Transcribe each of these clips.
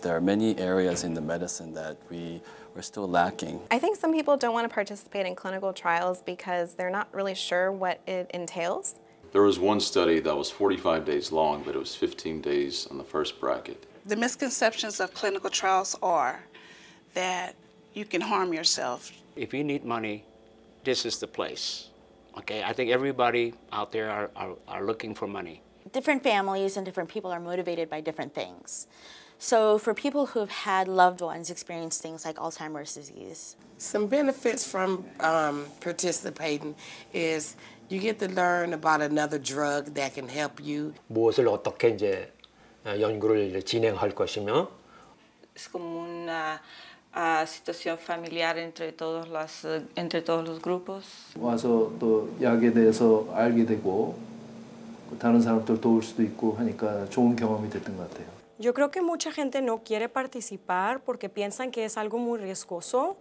There are many areas in the medicine that we we're still lacking. I think some people don't want to participate in clinical trials because they're not really sure what it entails. There was one study that was 45 days long, but it was 15 days on the first bracket. The misconceptions of clinical trials are that you can harm yourself. If you need money, this is the place. Okay, I think everybody out there are, are, are looking for money. Different families and different people are motivated by different things. So for people who've had loved ones experience things like Alzheimer's disease. Some benefits from um, participating is you get to learn about another drug that can help you. 무엇을 어떻게 이제 연구를 진행할 것이며 es como una uh, situación familiar entre todos las uh, entre todos los grupos. 와서 또 약에 대해서 알게 되고 다른 사람들 도울 수도 있고 하니까 좋은 경험이 됐던 것 같아요. Yo creo que mucha gente no quiere participar porque piensan que es algo muy riesgoso.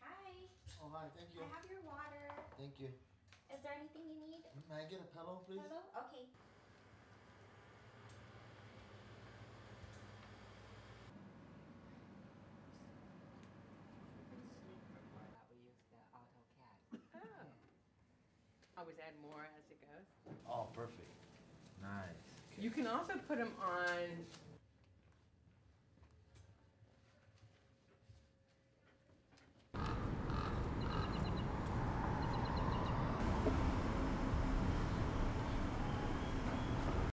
Hi. Oh, hi. Thank you. I have your water. Thank you. Is there anything you need? May I get a pillow, please? Pillow? Okay. I always add more as it goes. Oh, perfect. Nice. You can also put them on